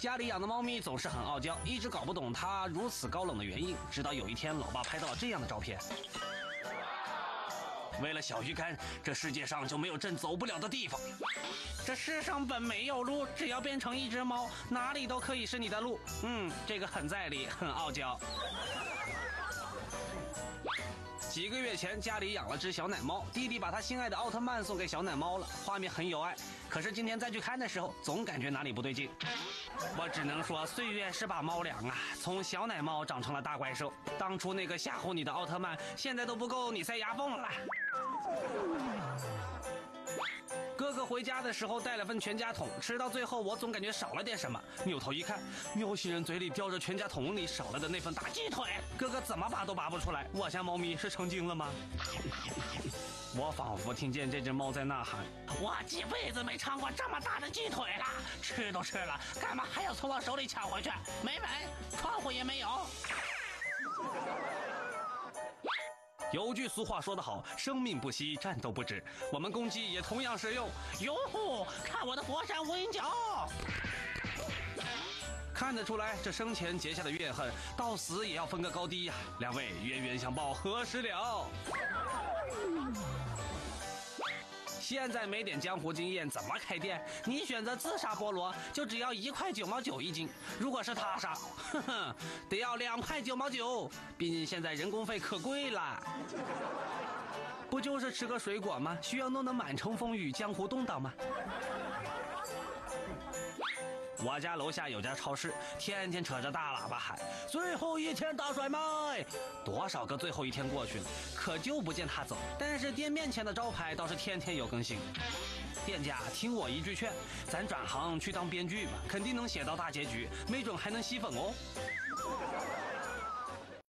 家里养的猫咪总是很傲娇，一直搞不懂它如此高冷的原因。直到有一天，老爸拍到了这样的照片。为了小鱼干，这世界上就没有朕走不了的地方。这世上本没有路，只要变成一只猫，哪里都可以是你的路。嗯，这个很在理，很傲娇。几个月前，家里养了只小奶猫，弟弟把他心爱的奥特曼送给小奶猫了，画面很有爱。可是今天再去看的时候，总感觉哪里不对劲。我只能说，岁月是把猫粮啊，从小奶猫长成了大怪兽。当初那个吓唬你的奥特曼，现在都不够你塞牙缝了。回家的时候带了份全家桶，吃到最后我总感觉少了点什么。扭头一看，喵星人嘴里叼着全家桶里少了的那份大鸡腿，哥哥怎么拔都拔不出来。我家猫咪是成精了吗？我仿佛听见这只猫在呐喊：“我几辈子没尝过这么大的鸡腿了，吃都吃了，干嘛还要从我手里抢回去？没门，有句俗话说得好，生命不息，战斗不止。我们攻击也同样适用。哟呼，看我的佛山无影脚！看得出来，这生前结下的怨恨，到死也要分个高低呀。两位冤冤相报何时了？现在没点江湖经验怎么开店？你选择自杀菠萝就只要一块九毛九一斤，如果是他杀，哼哼，得要两块九毛九。毕竟现在人工费可贵了。不就是吃个水果吗？需要弄得满城风雨、江湖动荡吗？我家楼下有家超市，天天扯着大喇叭喊“最后一天大甩卖”，多少个最后一天过去了，可就不见他走。但是店面前的招牌倒是天天有更新。店家听我一句劝，咱转行去当编剧吧，肯定能写到大结局，没准还能吸粉哦。